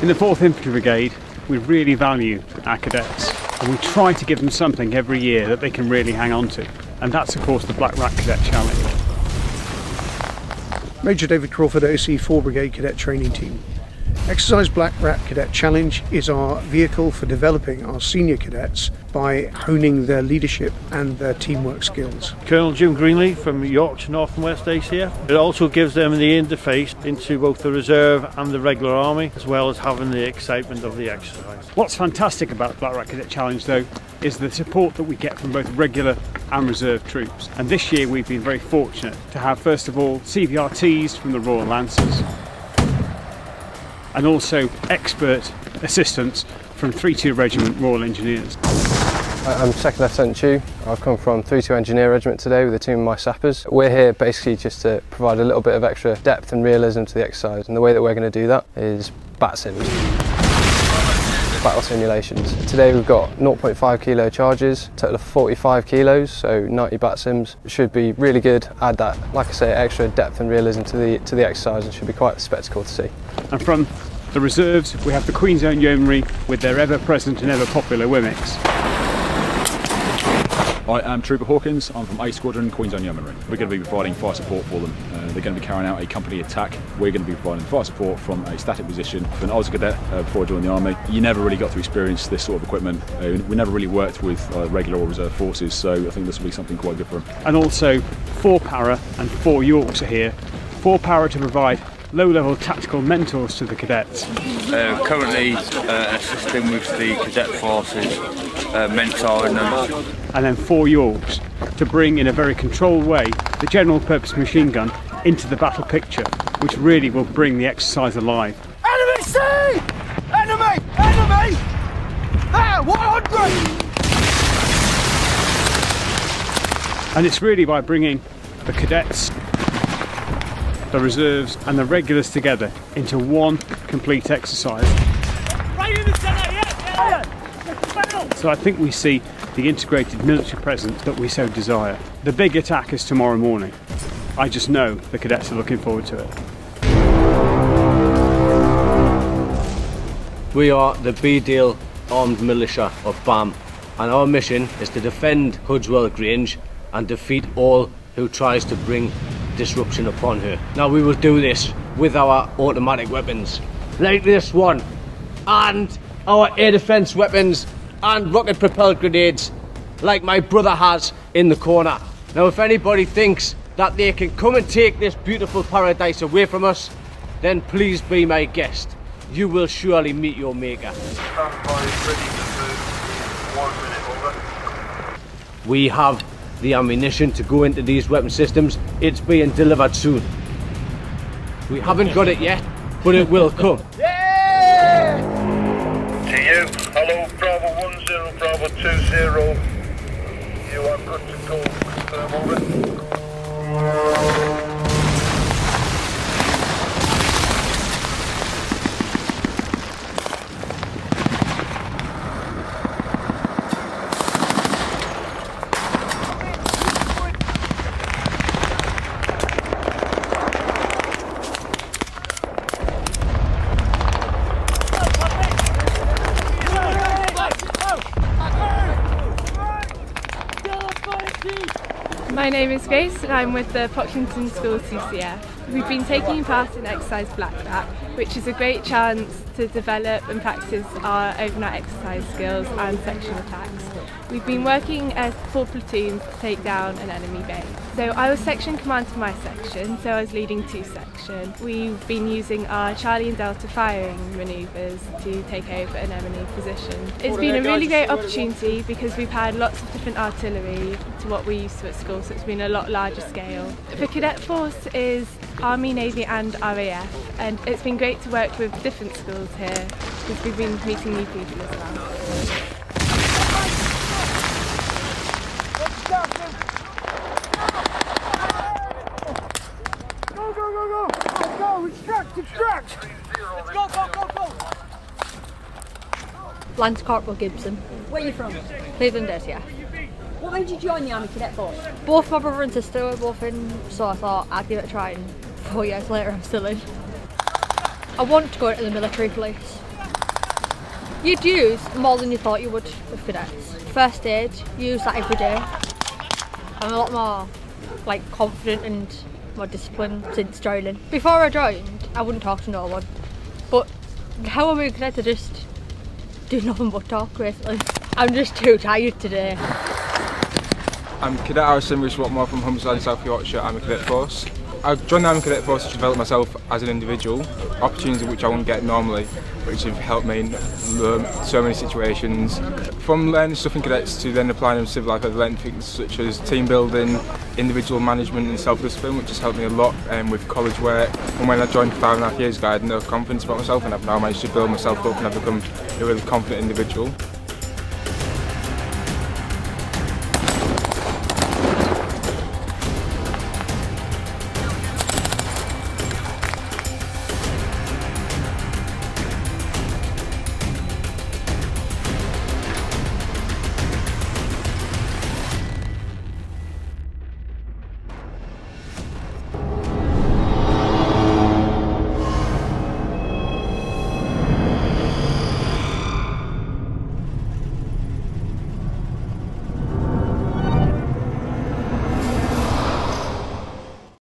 In the 4th Infantry Brigade, we really value our cadets and we try to give them something every year that they can really hang on to. And that's, of course, the Black Rat Cadet Challenge. Major David Crawford, OC 4 Brigade Cadet Training Team. Exercise Black Rat Cadet Challenge is our vehicle for developing our senior cadets by honing their leadership and their teamwork skills. Colonel Jim Greenley from Yorkshire North and West ACF. It also gives them the interface into both the reserve and the regular army, as well as having the excitement of the exercise. What's fantastic about Black Rat Cadet Challenge, though, is the support that we get from both regular and reserve troops. And this year we've been very fortunate to have, first of all, CVRTs from the Royal Lancers, and also expert assistance from 3-2 Regiment Royal Engineers. I'm Second Lieutenant Chew. I've come from 3-2 Engineer Regiment today with a team of my sappers. We're here basically just to provide a little bit of extra depth and realism to the exercise and the way that we're going to do that is bat sims. Battle simulations. Today we've got 0.5 kilo charges, total of 45 kilos, so 90 bat sims. Should be really good, add that, like I say, extra depth and realism to the, to the exercise and should be quite a spectacle to see. And from the reserves, we have the Queen's Own Yeomanry with their ever-present and ever-popular WMIK. I am Trooper Hawkins, I'm from A Squadron, Queen's Own Yeomanry. We're going to be providing fire support for them. Uh, they're going to be carrying out a company attack. We're going to be providing fire support from a static position. When I was a cadet uh, before I joined the army, you never really got to experience this sort of equipment. Uh, we never really worked with uh, regular or reserve forces, so I think this will be something quite good for them. And also, four para and four Yorks are here. Four para to provide low-level tactical mentors to the cadets. Uh, currently uh, assisting with the cadet forces, uh, mentoring them. And then four Yorks to bring in a very controlled way the general purpose machine gun into the battle picture, which really will bring the exercise alive. Enemy C! Enemy! Enemy! There, 100! And it's really by bringing the cadets the reserves and the regulars together into one complete exercise. Right in the centre, yeah, yeah. So I think we see the integrated military presence that we so desire. The big attack is tomorrow morning. I just know the cadets are looking forward to it. We are the B-Deal Armed Militia of BAM and our mission is to defend Hudswell Grange and defeat all who tries to bring disruption upon her. Now we will do this with our automatic weapons, like this one, and our air defence weapons and rocket propelled grenades, like my brother has in the corner. Now if anybody thinks that they can come and take this beautiful paradise away from us, then please be my guest. You will surely meet your maker. We have the ammunition to go into these weapon systems. It's being delivered soon. We haven't got it yet, but it will come. Yeah! To you, hello, Bravo 10, Bravo 20. You are good to go. Over. My name is Grace and I'm with the Pocklington School CCF. We've been taking part in Exercise Black Rat, which is a great chance to develop and practice our overnight exercise skills and section attacks. We've been working as four platoons to take down an enemy base. So I was section command for my section, so I was leading two sections. We've been using our Charlie and Delta firing manoeuvres to take over an enemy position. It's been a really great opportunity because we've had lots of different artillery to what we used to at school, so it's been a lot larger scale. The Cadet Force is Army, Navy and RAF and it's been great to work with different schools here because we've been meeting new people as well. Go, go, go, go! Let's go! Extract, extract! Let's go, go, go, go! Lance Corporal Gibson. Where are you from? Cleveland ACF. Why did you join the Army Cadet Force? Both my brother and sister were both in, so I thought I'd give it a try and four years later I'm still in. I want to go into the military police. You'd use more than you thought you would with cadets. First aid, use that every day. I'm a lot more like confident and more disciplined since joining. Before I joined, I wouldn't talk to no one. But how am I cadet to just do nothing but talk basically? I'm just too tired today. I'm Cadet Harrison Rees Watmore from Humberside, South Yorkshire. I'm a cadet force. I joined the Army Cadet Force to develop myself as an individual, opportunities which I wouldn't get normally, which have helped me learn so many situations. From learning stuff in cadets to then applying them in civil life, I've learned things such as team building, individual management and self-discipline, which has helped me a lot um, with college work. And when I joined five and a half years ago, I had no confidence about myself and I've now managed to build myself up and I've become a really confident individual.